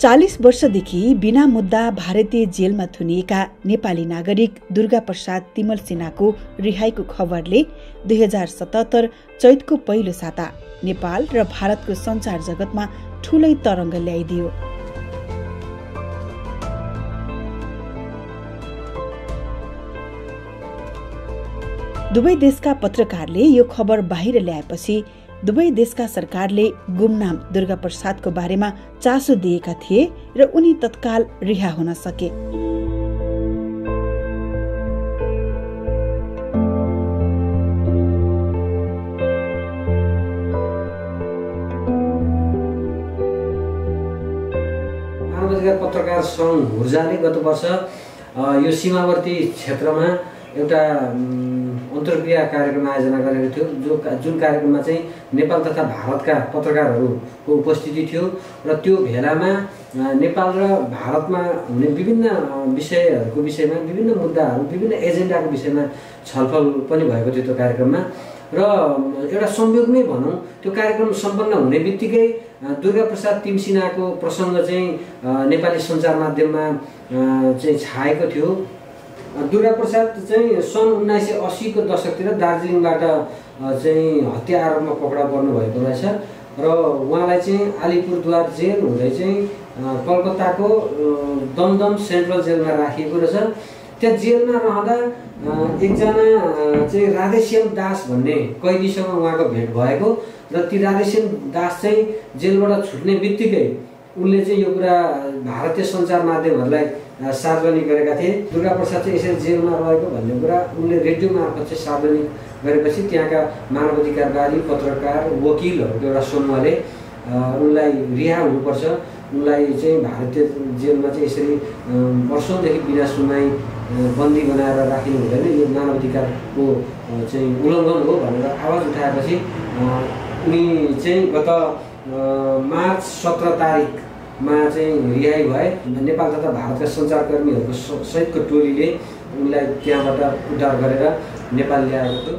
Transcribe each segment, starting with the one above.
चालिस वर्षदेखि बिना मुद्दा भारतीय जेलमा थुनिएका नेपाली नागरिक दुर्गा प्रसाद तिमल सिन्हाको रिहाईको खबरले दुई हजार सतहत्तर चैतको पहिलो साता नेपाल र भारतको संचार जगतमा ठूलै तरङ्ग ल्याइदियो। दुवै देशका पत्रकारले यो खबर बाहिर ल्याएपछि दुवै देशका सरकारले गुमनाम दुर्गा प्रसादको बारेमा चासो दिएका थिए र उनी तत्काल रिहा हुन सके। पत्रकार सङ्घ हुर्जाले गत वर्ष यो सीमावर्ती क्षेत्रमा एउटा अन्तर्क्रिया कार्यक्रम आयोजना गरेको थियो। जो जुन कार्यक्रममा चाहिँ नेपाल तथा भारतका पत्रकारहरूको उपस्थिति थियो र त्यो भेलामा नेपाल र भारतमा हुने विभिन्न विषयहरूको विषयमा विभिन्न मुद्दाहरू विभिन्न एजेन्डाको विषयमा छलफल पनि भएको थियो त्यो कार्यक्रममा। र एउटा संयोगमै भनौँ त्यो कार्यक्रम सम्पन्न हुने बित्तिकै दुर्गा प्रसाद तिमसिनाको प्रसङ्ग चाहिँ नेपाली सञ्चार माध्यममा चाहिँ छाएको थियो। दुर्गा प्रसाद चाहिँ सन् उन्नाइस सय अस्सीको दशकतिर दार्जिलिङबाट चाहिँ हत्या आरोपमा पक्रा पर्नु भएको रहेछ र उहाँलाई चाहिँ अलिपुरद्वार जेल हुँदै चाहिँ कलकत्ताको दमदम सेन्ट्रल जेलमा राखिएको रहेछ। त्यहाँ जेलमा रहँदा एकजना चाहिँ राधेश्याम दास भन्ने कैदीसँग उहाँको भेट भएको र ती राधेश्याम दास चाहिँ जेलबाट छुट्ने बित्तिकै उनले चाहिँ यो कुरा भारतीय सञ्चार माध्यमहरूलाई सार्वजनिक गरेका थिए। दुर्गा प्रसाद चाहिँ यसरी जेलमा रहेको भन्ने कुरा उनले रेडियो मार्फत चाहिँ सार्वजनिक गरेपछि त्यहाँका मानवाधिकारवादी पत्रकार वकिलहरूको एउटा समूहले उनलाई रिहा हुनुपर्छ। उनलाई चाहिँ भारतीय जेलमा चाहिँ यसरी वर्षौँदेखि बिना सुनाइ बन्दी बनाएर राखिनु हुँदैन। यो मानवाधिकारको चाहिँ उल्लङ्घन हो भनेर आवाज उठाएपछि उनी चाहिँ गत मार्च सत्र तारिकमा चाहिँ रिहाई भए नेपाल तथा भारतका सञ्चारकर्मीहरूको सहितको टोलीले उनलाई त्यहाँबाट उद्धार गरेर नेपाल ल्याएको थियो।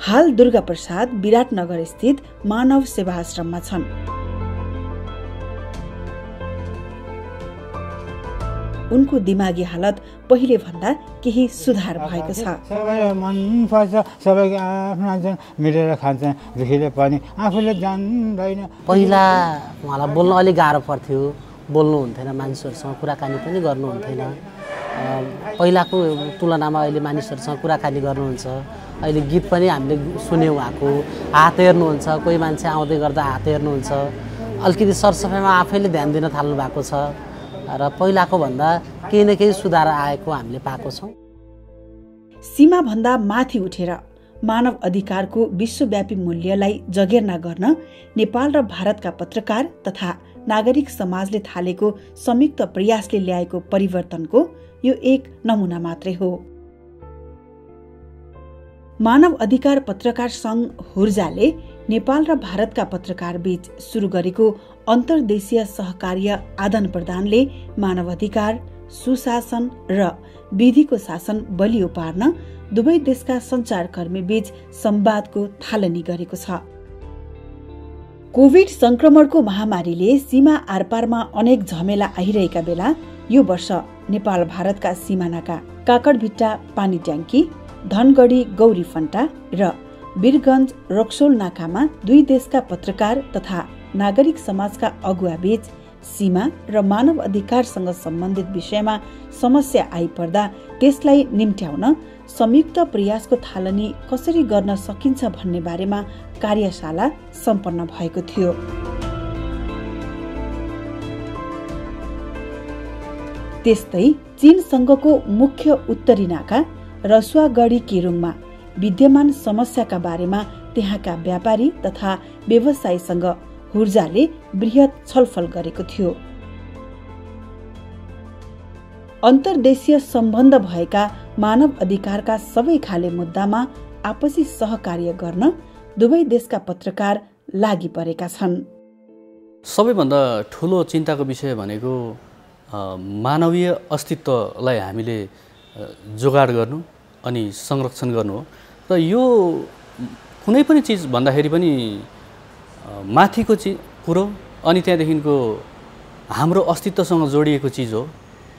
हाल दुर्गा प्रसाद विराटनगर स्थित मानव सेवा आश्रममा छन्। उनको दिमागी हालत पहिले भन्दा केही सुधार भएको छ। सबै मनपर्छ सबै आफ्नो मिलेर खान्छ दुखीले पनि आफूले जान्दैन। पहिला उहाँलाई बोल्न अलिक गाह्रो पर्थ्यो। बोल्नु हुन्थेन मानिसहरूसँग कुराकानी पनि गर्नुहुन्थेन पहिलाको तुलनामा अहिले मानिसहरूसँग कुराकानी गर्नुहुन्छ। अहिले गीत पनि हामीले सुन्यौँ उहाँको। हात हेर्नुहुन्छ कोही मान्छे आउँदै गर्दा हात हेर्नुहुन्छ। अलिकति सरसफाइमा आफैले ध्यान दिन थाल्नु भएको छ। र पहिलाको भन्दा केही न केही सुधार आएको हामीले पाएको छौँ। सीमाभन्दा माथि उठेर मानव अधिकारको विश्वव्यापी मूल्यलाई जगेर्ना गर्न नेपाल र भारतका पत्रकार तथा नागरिक समाजले थालेको संयुक्त प्रयासले ल्याएको परिवर्तनको यो एक नमुना मात्रै हो। मानव अधिकार पत्रकार सङ्घ हुर्जाले नेपाल र भारतका पत्रकार बीच सुरु गरेको अन्तर्देशीय सहकार्य आदान प्रदानले मानव अधिकार सुशासन र विधिको शासन बलियो पार्न दुवै देशका सञ्चारकर्मी बीच संवादको थालनी गरेको छ। कोभिड संक्रमणको महामारीले सीमा आरपारमा अनेक झमेला आइरहेका बेला यो वर्ष नेपाल भारतका सिमानाका काकडभिट्टा पानी ट्याङ्की धनगढी गौरी फन्टा र वीरगञ्ज रक्सोल नाकामा दुई देशका पत्रकार तथा नागरिक समाजका अगुवा बीच सीमा र मानव अधिकारसँग सम्बन्धित विषयमा समस्या आइपर्दा त्यसलाई निम्त्याउन संयुक्त प्रयासको थालनी कसरी गर्न सकिन्छ भन्ने बारेमा कार्यशाला सम्पन्न भएको थियो। त्यस्तै चीनसँगको मुख्य उत्तरी नाका रसुवागढी केरुङमा विद्यमान समस्याका बारेमा त्यहाँका व्यापारी तथा व्यवसायीसँग हुर्जाले वृहत छलफल गरेको थियो। अन्तर्देशीय सम्बन्ध भएका मानव अधिकारका सबै खाले मुद्दामा आपसी सहकार्य गर्न दुवै देशका पत्रकार लागि परेका छन्। सबैभन्दा ठुलो चिन्ताको विषय भनेको मानवीय अस्तित्वलाई हामीले जोगाड गर्नु अनि संरक्षण गर्नु हो। र यो कुनै पनि चिज भन्दाखेरि पनि माथिको चिज कुरो अनि त्यहाँदेखिको हाम्रो अस्तित्वसँग जोडिएको चिज हो।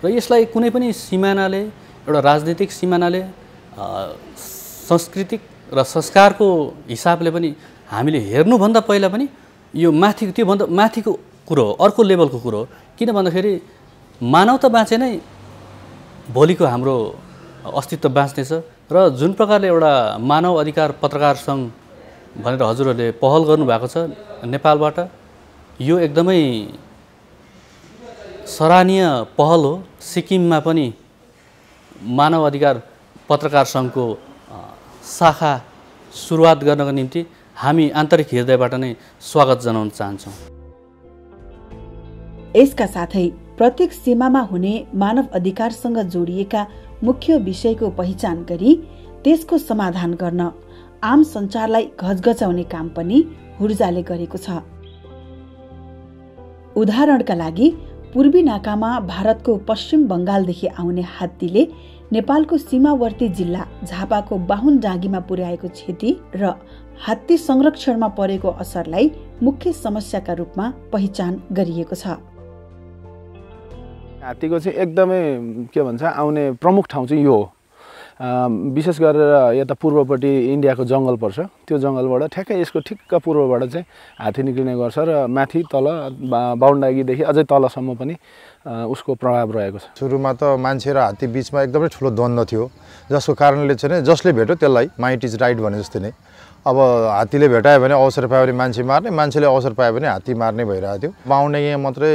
र यसलाई कुनै पनि सिमानाले एउटा राजनीतिक सिमानाले सांस्कृतिक र संस्कारको हिसाबले पनि हामीले हेर्नुभन्दा पहिला पनि यो माथि त्योभन्दा माथिको कुरो हो अर्को लेभलको कुरो हो। किन भन्दाखेरि मानव त बाँचे नै भोलिको हाम्रो अस्तित्व बाँच्नेछ। र जुन प्रकारले एउटा मानव अधिकार पत्रकार सङ्घ भनेर हजुरहरूले पहल गर्नुभएको छ नेपालबाट। यो एकदमै सराहनीय पहल हो। सिक्किममा पनि मानव अधिकार पत्रकार सङ्घको शाखा सुरुवात गर्नको निम्ति हामी आन्तरिक हृदयबाट नै स्वागत जनाउन चाहन्छौँ। यसका साथै प्रत्येक सीमामा हुने मानव अधिकारसँग जोडिएका मुख्य विषयको पहिचान गरी त्यसको समाधान गर्न आम सञ्चारलाई घचघचाउने काम पनि हुर्जाले गरेको छ। उदाहरणका लागि पूर्वी नाकामा भारतको पश्चिम बङ्गालदेखि आउने हात्तीले नेपालको सीमावर्ती जिल्ला झापाको बाहुन डाँगीमा पुर्याएको क्षति र हात्ती संरक्षणमा परेको असरलाई मुख्य समस्याका रूपमा पहिचान गरिएको छ। हात्तीको चाहिँ एकदमै के भन्छ आउने प्रमुख ठाउँ चाहिँ यो हो। विशेष गरेर यता पूर्वपट्टि इन्डियाको जङ्गल पर्छ। त्यो जङ्गलबाट ठ्याक्कै यसको ठिक्क पूर्वबाट चाहिँ हात्ती निक्लिने गर्छ र माथि तल बाहुन्डागीदेखि अझै तलसम्म पनि उसको प्रभाव रहेको छ। सुरुमा त मान्छे र हात्ती बिचमा एकदमै ठुलो द्वन्द्व थियो जसको कारणले चाहिँ जसले भेट्यो त्यसलाई माइट इज राइट भने जस्तै नै। अब हात्तीले भेटायो भने अवसर पायो भने मान्छे मार्ने मान्छेले अवसर पायो भने हात्ती मार्ने भइरहेको थियो बाहुने यहाँ मात्रै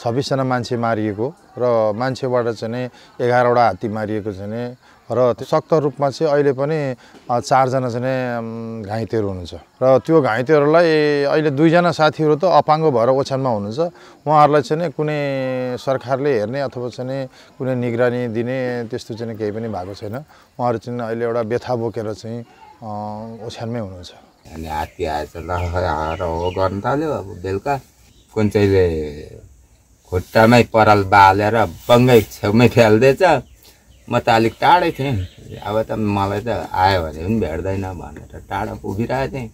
छब्बिसजना मान्छे मारिएको र मान्छेबाट चाहिँ एघारवटा हात्ती मारिएको चाहिँ र त्यो सक्त रूपमा चाहिँ अहिले पनि चारजना चाहिँ घाइतेहरू हुनुहुन्छ। र त्यो घाइतेहरूलाई अहिले दुईजना साथीहरू त अपाङ्गो भएर ओछ्यानमा हुनुहुन्छ। उहाँहरूलाई चाहिँ कुनै सरकारले हेर्ने अथवा चाहिँ कुनै निगरानी दिने त्यस्तो चाहिँ केही पनि भएको छैन। उहाँहरू चाहिँ अहिले एउटा व्यथा बोकेर चाहिँ ओछ्यानमै हुनुहुन्छ। अनि हात्ती आएछ हो गर्नु थाल्यो अब बेलुका। कुन चाहिँले खुट्टामै पराल बालेर बङ्गै छेउमै फ्याल्दैछ म त अलिक टाढै थिएँ। अब त मलाई त आयो भने पनि भेट्दैन भनेर टाढा उभिरहेको थिएँ।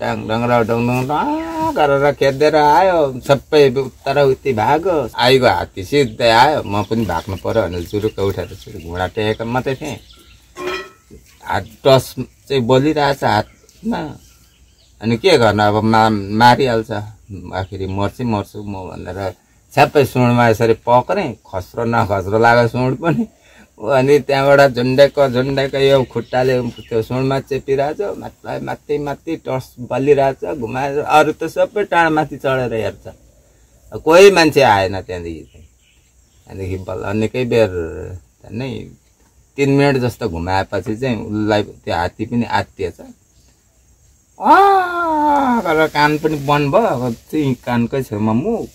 डाङ डङ र डङ गरेर खेदिएर आयो। सबै उत्तर उति भागो। आइगयो हात्ती सिधै आयो। म पनि भाग्नु पऱ्यो भने जुरुक्क उठेर घुँडा टेकेको मात्रै थिएँ। हात टस चाहिँ बोलिरहेछ हातमा। अनि के गर्नु? अब मा मारिहाल्छ। आखिरी मर्छु मर्छु म भनेर छ्याप्पै सुँडमा यसरी पक्रेँ खस्रो नखस्रो लाग्यो सुँड पनि। अनि त्यहाँबाट झुन्डेको झुन्डेको यो खुट्टाले त्यो सुँडमा चेपिरहेछ माथि माथि माथि टर्स बलिरहेछ घुमाएर अरू त सबै टाढा माथि चढेर हेर्छ। कोही मान्छे आएन त्यहाँदेखि चाहिँ। त्यहाँदेखि बल्ल निकै बेर नै तिन मिनट जस्तो घुमाएपछि चाहिँ उसलाई त्यो हात्ती पनि आत्तिएछ। गरेर कान पनि बन्द भयो। त्यही कानकै छेउमा मुख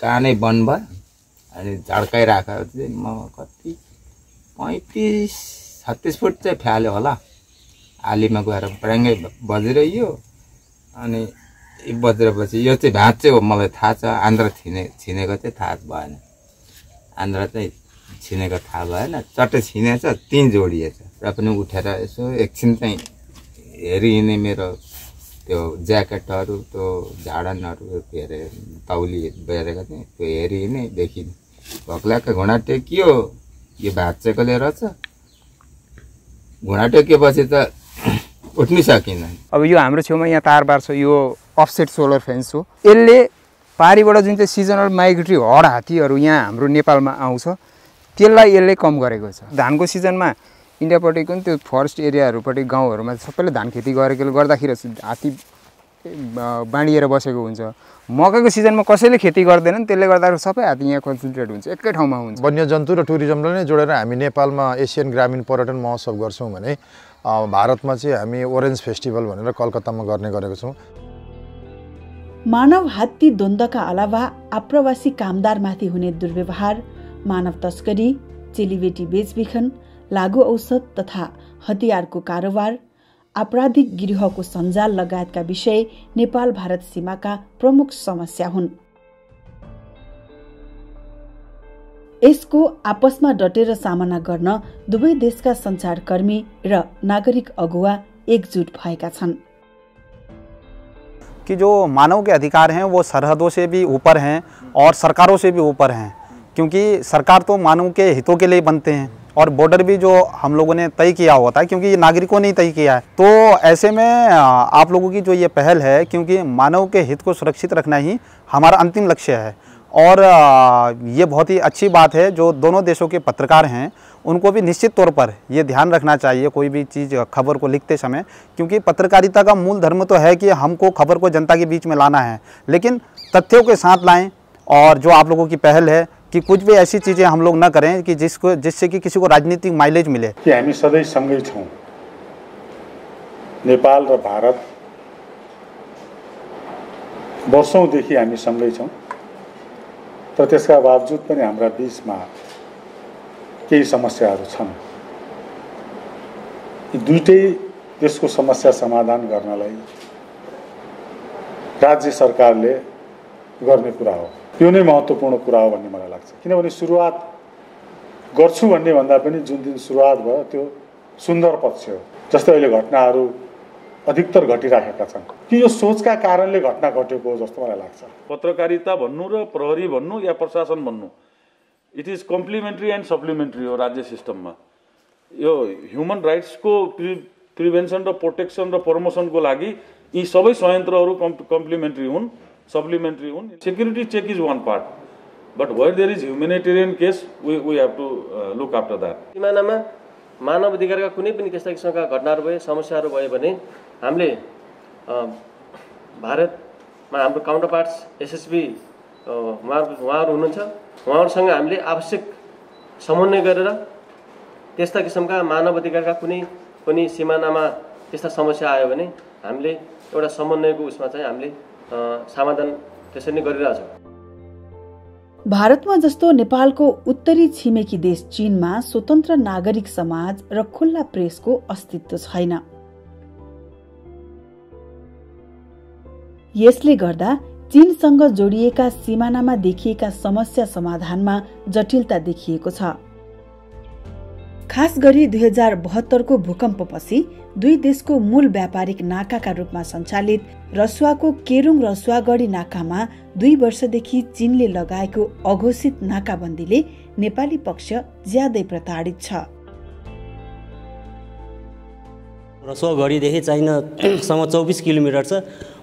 कानै बन्द भयो अनि झड्काइरहेको चाहिँ म कति पैँतिस छत्तिस फुट चाहिँ फ्याल्यो होला। आलीमा गएर ब्राङ्गै बजिरह्यो। अनि बजेपछि यो चाहिँ भाँच चाहिँ मलाई थाहा छ। आन्द्रा छिने छिनेको चाहिँ थाहा भएन। आन्द्रा चाहिँ छिनेको थाहा भएन। चट्टै छिनेछ त्यहीँ जोडिएछ र पनि उठेर यसो एकछिन चाहिँ हेरिहिँड्ने मेरो त्यो ज्याकेटहरू त्यो झाडनहरू के अरे तौली बेरेको थिएँ त्यो हेरिहिँड्ने देखिन्। भक्लाको घुँडा टेकियो यो भाँचेकोले रहेछ घुँडा टेकिएपछि त उठ्नै सकिनँ अब यो हाम्रो छेउमा यहाँ तारबार छ यो अफसेट सोलर फेन्स हो यसले पारिबाट जुन चाहिँ सिजनल माइग्रेटरी हड हात्तीहरू यहाँ हाम्रो नेपालमा आउँछ त्यसलाई यसले कम गरेको छ। धानको सिजनमा इन्डियापट्टिको पनि त्यो फरेस्ट एरियाहरूपट्टि गाउँहरूमा सबैले धान खेती गरेकोले गर्दाखेरि हात्ती बाँडिएर बसेको हुन्छ। मकैको सिजनमा कसैले खेती गर्दैनन् त्यसले गर्दाखेरि सबै हात्ती यहाँ कन्सन्ट्रेट हुन्छ एकै ठाउँमा हुन्छ। वन्यजन्तु र टुरिज्मलाई नै जोडेर हामी नेपालमा एसियन ग्रामीण पर्यटन महोत्सव गर्छौँ भने भारतमा चाहिँ हामी ओरेन्ज फेस्टिभल भनेर कलकत्तामा गर्ने गरेको छौँ। मानव हात्ती द्वन्द्वका अलावा आप्रवासी कामदारमाथि हुने दुर्व्यवहार मानव तस्करी चेलीबेटी बेचबिखन लागु औषध तथा हतियारको कारोबार, आपराधिक गिरोहको सञ्जाल लगायतका विषय नेपाल भारत सीमाका प्रमुख समस्या हुन्। यसको आपसमा डटेर सामना गर्न दुवै देशका सञ्चारकर्मी र नागरिक अगुवा एकजुट भएका छन्। कि जो मानव के अधिकार हैं, वो सरहदों से भी ऊपर हैं और सरकारों से भी ऊपर हैं। क्योंकि सरकार तो मानव के हितों के लिए बनते हैं। और बॉर्डर भी जो हम लोगों ने तय किया होता है क्योंकि ये नागरिकों ने तय किया है। तो ऐसे में आप लोगों की जो ये पहल है, क्योंकि मानव के हित को सुरक्षित रखना ही हमारा अंतिम लक्ष्य है। और ये बहुत ही अच्छी बात है, जो दोनों देशों के पत्रकार हैं, उनको भी निश्चित तौर पर ये ध्यान रखना चाहिए, कोई भी चीज़, खबर को लिखते समय, क्योंकि पत्रकारिता का मूल धर्म तो है कि हमको खबर को जनता के बीच में लाना है। लेकिन तथ्यों के साथ लाएँ, और जो आप लोगों की पहल है कि कुछ भी ऐसी चीज़ें हम लोग न करें कि जिसको, जिससे कि किसी को राजनीतिक माइलेज मिले। कि हामी सधैँ सँगै नेपाल र भारत वर्षौँदेखि हामी सँगै छौँ तर बावजुद पनि हाम्रा बिचमा केही समस्याहरू छन्। यी दुइटै देशको समस्या समाधान गर्नलाई राज्य सरकारले गर्ने कुरा हो। यो नै महत्त्वपूर्ण कुरा हो भन्ने मलाई लाग्छ। किनभने सुरुवात गर्छु भन्ने भन्दा पनि जुन दिन सुरुवात भयो त्यो सुन्दर पक्ष हो जस्तै अहिले घटनाहरू अधिकतर घटिराखेका छन्। कि यो सोचका कारणले घटना घटेको हो जस्तो मलाई लाग्छ। पत्रकारिता भन्नु र प्रहरी भन्नु या प्रशासन भन्नु it is complementary and supplementary हो राज्य सिस्टममा। यो ह्युमन राइट्सको प्रि प्रिभेन्सन र प्रोटेक्सन र प्रमोसनको लागि यी सबै संयन्त्रहरू कम् कम्प्लिमेन्ट्री हुन्। सप्लिमेन्ट्री हुन् security check is one part but where there is humanitarian case we we have to look after that सिमानामा मानव अधिकारका कुनै पनि त्यस्ता किसिमका घटनाहरू भए समस्याहरू भयो भने हामीले भारतमा हाम्रो काउन्टर पार्ट्स एसएसबी उहाँ उहाँहरू हुनुहुन्छ। उहाँहरूसँग हामीले आवश्यक समन्वय गरेर त्यस्ता किसिमका मानव अधिकारका कुनै पनि सिमानामा त्यस्ता समस्या आयो भने हामीले एउटा समन्वयको उसमा चाहिँ हामीले समाधान त्यसरी नै गरिरहेछौँ। भारतमा जस्तो नेपालको उत्तरी छिमेकी देश चीनमा स्वतन्त्र नागरिक समाज र खुल्ला प्रेसको अस्तित्व छैन। यसले गर्दा चीनसँग जोडिएका सिमानामा देखिएका समस्या समाधानमा जटिलता देखिएको छ। खास गरी दुई हजार बहत्तरको भूकम्पपछि दुई देशको मूल व्यापारिक नाकाका रूपमा सञ्चालित रसुवाको केरुङ रसुवागढी नाकामा दुई वर्षदेखि चीनले लगाएको अघोषित नाकाबन्दीले नेपाली पक्ष ज्यादै प्रताडित छ। रसुवागढीदेखि चाइनासम्म चौबिस किलोमिटर छ।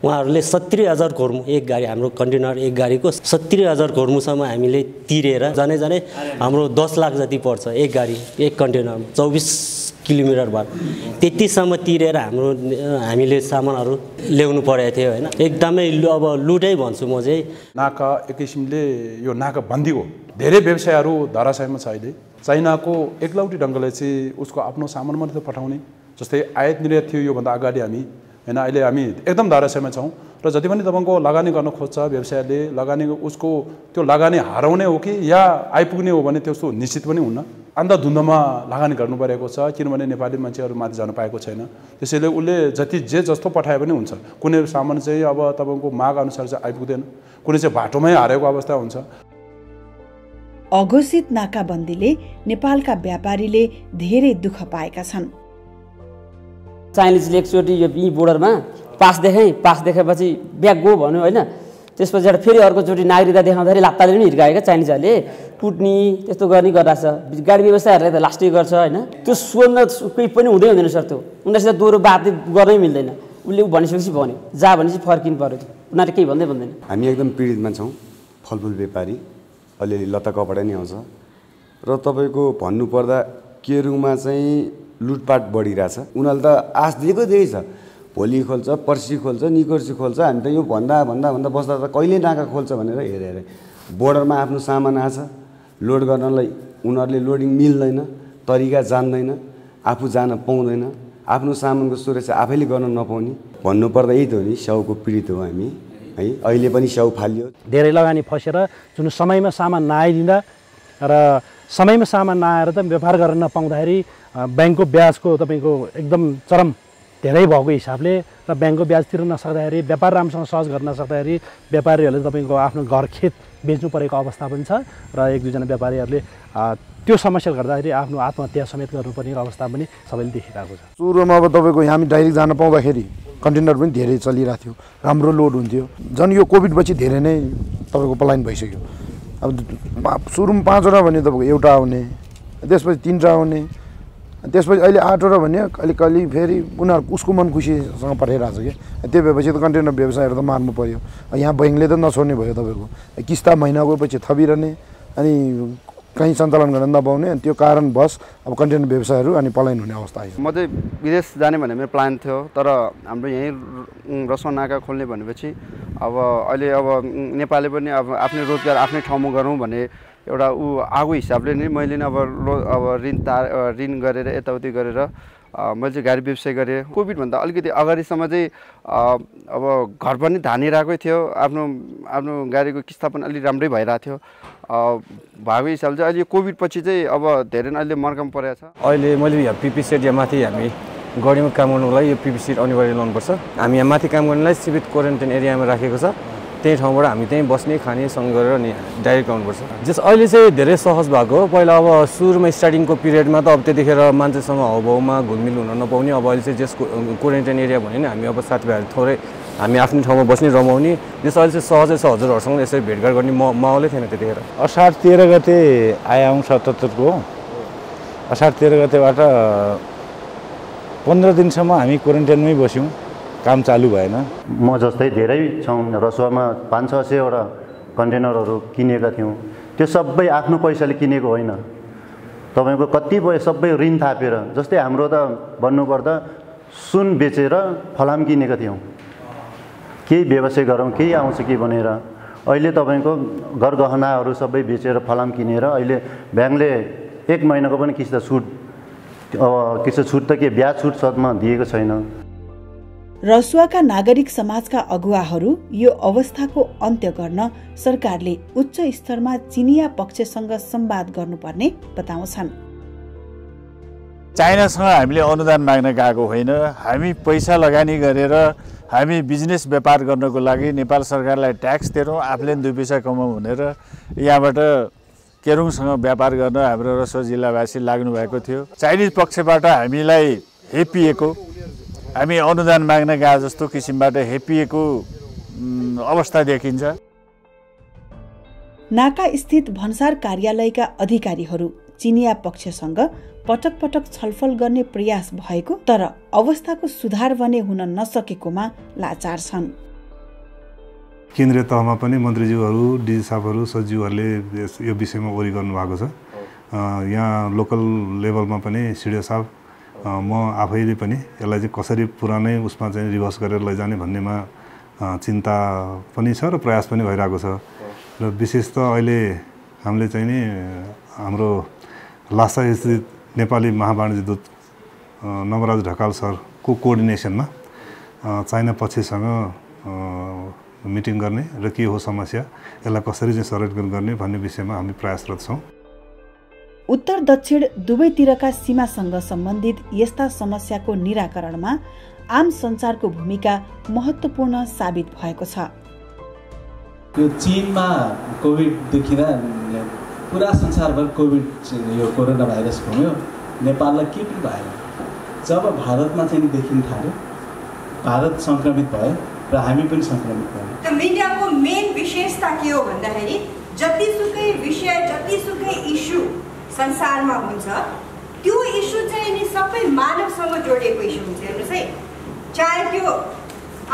उहाँहरूले सत्तरी हजार घोर्मु एक गाडी हाम्रो कन्टेनर एक गाडीको सत्तरी हजार घोर्मुसम्म हामीले तिरेर जाने जाने हाम्रो दस लाख जति पर्छ एक गाडी एक कन्टेनर चौबिस किलोमिटर भएर। त्यतिसम्म तिरेर हाम्रो हामीले सामानहरू ल्याउनु परेको थियो होइन। एकदमै अब लुटै भन्छु म चाहिँ। नाका एक किसिमले यो नाका बन्दी हो धेरै व्यवसायहरू धराशयमा छ अहिले। चाइनाको एकलौटी ढङ्गले चाहिँ उसको आफ्नो सामान मात्रै पठाउने। जस्तै आयात निर्यात थियो योभन्दा अगाडि हामी होइन अहिले हामी एकदम धाराशयमा छौँ र जति पनि तपाईँको लगानी गर्न खोज्छ व्यवसायले लगानी उसको त्यो लगानी हराउने हो कि या आइपुग्ने हो भने त्यस्तो निश्चित पनि हुन्न। अन्धधुन्धमा लगानी गर्नु परेको छ किनभने नेपाली मान्छेहरू माथि जानु पाएको छैन। त्यसैले उसले जति जे जस्तो पठाए पनि हुन्छ। कुनै सामान चाहिँ अब तपाईँको माग अनुसार चाहिँ आइपुग्दैन। कुनै चाहिँ बाटोमै हारेको अवस्था हुन्छ। अघोषित नाकाबन्दीले नेपालका व्यापारीले धेरै दुःख पाएका छन्। चाइनिजले एकचोटि यो यी बोर्डरमा पास देखाएँ पास देखाएपछि ब्याग गो भन्यो होइन। त्यसपछि एउटा फेरि अर्कोचोटि नागरिकता देखाउँदाखेरि लात्ताले पनि हिर्कायो क्या चाइनिजहरूले कुट्ने त्यस्तो गर्ने गरिरहेछ गाडी व्यवसायहरूले त लास्टै गर्छ होइन। त्यो सोध्न केही पनि हुँदै हुँदैन सर त्यो। उनीहरूसित दोहोरो बात गर्नै मिल्दैन। उसले ऊ भनिसकेपछि भन्यो जा भनेपछि फर्किनु पऱ्यो उनीहरूले केही भन्दै भन्दैन। हामी एकदम पीडितमा छौँ। फलफुल व्यापारी। अलिअलि लत्ता कपडा नि आउँछ। र तपाईँको भन्नुपर्दा केरुङमा चाहिँ लुटपाट बढिरहेछ। उनीहरूले त आश दिएको दिएकै छ भोलि खोल्छ पर्सि खोल्छ निकोर्सी खोल्छ। हामी त यो भन्दा भन्दा भन्दा बस्दा त कहिले नाका खोल्छ भनेर हेरेँ हेरेँ। बोर्डरमा आफ्नो सामान आछ लोड गर्नलाई उनीहरूले लोडिङ मिल्दैन तरिका जान्दैन आफू जान पाउँदैन। आफ्नो सामानको सुरक्षा आफैले गर्न नपाउने। भन्नुपर्दा यही त हो नि स्याउको पीडित हो हामी। है अहिले पनि स्याउ फालियो। धेरै लगानी फसेर जुन समयमा सामान नआइदिँदा र समयमा सामान नआएर त व्यापार गर्न नपाउँदाखेरि ब्याङ्कको ब्याजको तपाईँको एकदम चरम धेरै भएको हिसाबले र ब्याङ्कको ब्याज तिर्न नसक्दाखेरि व्यापार राम्रोसँग सहज गर्न नसक्दाखेरि व्यापारीहरूले तपाईँको आफ्नो घर खेत बेच्नु परेको अवस्था पनि छ र एक दुईजना व्यापारीहरूले त्यो समस्याले गर्दाखेरि आफ्नो आत्महत्या समेत गर्नुपर्ने अवस्था पनि सबैले देखिरहेको छ। सुरुमा अब तपाईँको हामी डाइरेक्ट जान पाउँदाखेरि कन्टेनर पनि धेरै चलिरहेको थियो राम्रो लोड हुन्थ्यो। झन् यो कोभिडपछि धेरै नै तपाईँको पलायन भइसक्यो। अब सुरुमा पाँचवटा भने तपाईँको एउटा आउने त्यसपछि तिनवटा आउने त्यसपछि अहिले आठवटा भने अलिक अलि फेरि उनीहरू उसको मन खुसीसँग पठाइरहेको छ कि त्यो भएपछि त कन्टेनर व्यवसायहरू त मार्नु पऱ्यो यहाँ बैङ्कले त नछोड्ने भयो तपाईँको। किस्ता महिना गएपछि थपिरहने अनि कहीँ सञ्चालन गर्न नपाउने अनि त्यो कारणवश अब कन्टेनर व्यवसायहरू अनि पलायन हुने अवस्था आयो। म चाहिँ विदेश जाने भन्ने मेरो प्लान थियो तर हाम्रो यहीँ रसुवा नाका खोल्ने भनेपछि अब अहिले अब नेपालले पनि अब आफ्नै रोजगार आफ्नै ठाउँमा गरौँ भन्ने एउटा ऊ आगो हिसाबले नै मैले नै अब लो अब ऋण ता ऋण गरेर यताउति गरेर मैले चाहिँ गाडी व्यवसाय गरेँ। कोभिडभन्दा अलिकति अगाडिसम्म चाहिँ अब घर पनि धानिरहेकै थियो। आफ्नो आफ्नो गाडीको किस्ता पनि अलिक राम्रै भइरहेको थियो। भएको हिसाबले चाहिँ अहिले कोभिड पछि चाहिँ अब धेरै नै अहिले मर्कम परेको छ। अहिले मैले यहाँ पिपी सेट यहाँ माथि हामी गढीमा काम गर्नुको लागि यो पिपी सेट अनिवार्य लाउनुपर्छ हामी यहाँ माथि काम गर्नेलाई सीमित क्वारेन्टाइन एरियामा राखेको छ। त्यही ठाउँबाट हामी त्यहीँ बस्ने खाने सँग गरेर अनि डाइरेक्ट आउनुपर्छ। जस अहिले चाहिँ धेरै सहज भएको। हो पहिला अब सुरुमा स्टार्टिङको पिरियडमा त अब त्यतिखेर मान्छेसँग हाउभाउमा घुलमिल हुन नपाउने। अब अहिले चाहिँ जसको क्वारेन्टाइन एरिया भन्यो नि हामी अब साथीभाइहरू थोरै हामी आफ्नो ठाउँमा बस्ने रमाउने। जस अहिले चाहिँ सहजै छ हजुरहरूसँग यसरी भेटघाट गर्ने म माहौलै थिएन त्यतिखेर। असार तेह्र गते आयौँ सतहत्तरको। असार तेह्र गतेबाट पन्ध्र दिनसम्म हामी क्वारेन्टाइनमै बस्यौँ। काम चालु भएन। म जस्तै धेरै छौँ रसुवामा पाँच छ सयवटा कन्टेनरहरू किनेका थियौँ। त्यो सबै आफ्नो पैसाले किनेको होइन। तपाईँको कतिपय सबै ऋण थापेर जस्तै हाम्रो त भन्नुपर्दा सुन बेचेर फलाम किनेका थियौँ। केही व्यवसाय गरौँ केही आउँछ कि भनेर। अहिले तपाईँको गरगहनाहरू सबै बेचेर फलाम किनेर अहिले ब्याङ्कले एक महिनाको पनि किस्ता छुट किस्ता छुट त के ब्याज छुट सदमा दिएको छैन। रसुवाका नागरिक समाजका अगुवाहरू यो अवस्थाको अन्त्य गर्न सरकारले उच्च स्तरमा चिनिया पक्षसँग संवाद गर्नुपर्ने बताउँछन्। चाइनासँग हामीले अनुदान माग्न गएको होइन। हामी पैसा लगानी गरेर हामी बिजनेस व्यापार गर्नको लागि नेपाल सरकारलाई ट्याक्स तिरौँ आफूले दुई पैसा कमाउँ भनेर यहाँबाट केरुङसँग व्यापार गर्न हाम्रो रसुवा जिल्लावासी लाग्नु भएको थियो। चाइनिज पक्षबाट हामीलाई हेपिएको हामी अनुदान माग्न गए जस्तो किसिमबाट हेपिएको अवस्था देखिन्छ। नाका स्थित भन्सार कार्यालयका अधिकारीहरू चिनिया पक्षसँग पटक पटक छलफल गर्ने प्रयास भएको तर अवस्थाको सुधार भने हुन नसकेकोमा लाचार छन्। केन्द्रीय तहमा पनि मन्त्रीज्यूहरू डिजी साहबहरू सचिवहरूले यो विषयमा वरि गर्नुभएको छ। यहाँ लोकल लेभलमा पनि सिडिओ साहब म आफैले पनि यसलाई चाहिँ कसरी पुरानै उसमा चाहिँ रिभर्स गरेर लैजाने भन्नेमा चिन्ता पनि छ र प्रयास पनि भइरहेको छ। र विशेष त अहिले हामीले चाहिँ नि हाम्रो लासा स्थित नेपाली महावाणिज्य दूत नवराज ढकाल सरको कोअर्डिनेसनमा चाइना पक्षसँग मिटिङ गर्ने र के हो समस्या यसलाई कसरी चाहिँ संरक्षण गर्ने भन्ने विषयमा हामी प्रयासरत छौँ। उत्तर दक्षिण दुवैतिरका सीमासँग सम्बन्धित यस्ता समस्याको निराकरणमा आम सञ्चारको भूमिका महत्त्वपूर्ण साबित भएको छ। यो चिनमा कोभिड देखिँदा पुरा संसारभर कोभिड यो कोरोना भाइरस घुम्यो नेपाललाई के पनि भएन। जब भारतमा चाहिँ देखिन थाल्यो भारत सङ्क्रमित भयो र हामी पनि सङ्क्रमित भयौँ। मिडियाको मेन विशेषता के हो भन्दाखेरि जतिसुकै विषय जतिसुकै इस्यु संसारमा हुन्छ। त्यो इस्यु चाहिँ नि सबै मानवसँग जोडिएको इस्यु हुन्छ हेर्नुहोस् है। चाहे त्यो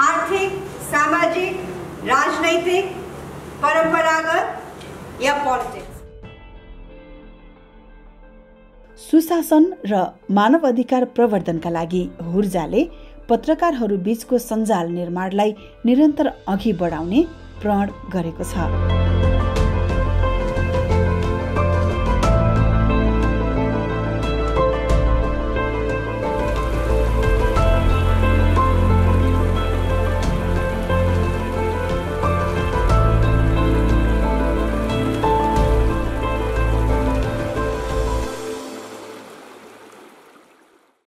आर्थिक सामाजिक राजनैतिक परम्परागत या पोलिटिक्स सुशासन र मानव अधिकार प्रवर्धनका लागि हुर्जाले पत्रकारहरू बीचको सञ्जाल निर्माणलाई निरन्तर अघि बढाउने प्रण गरेको छ।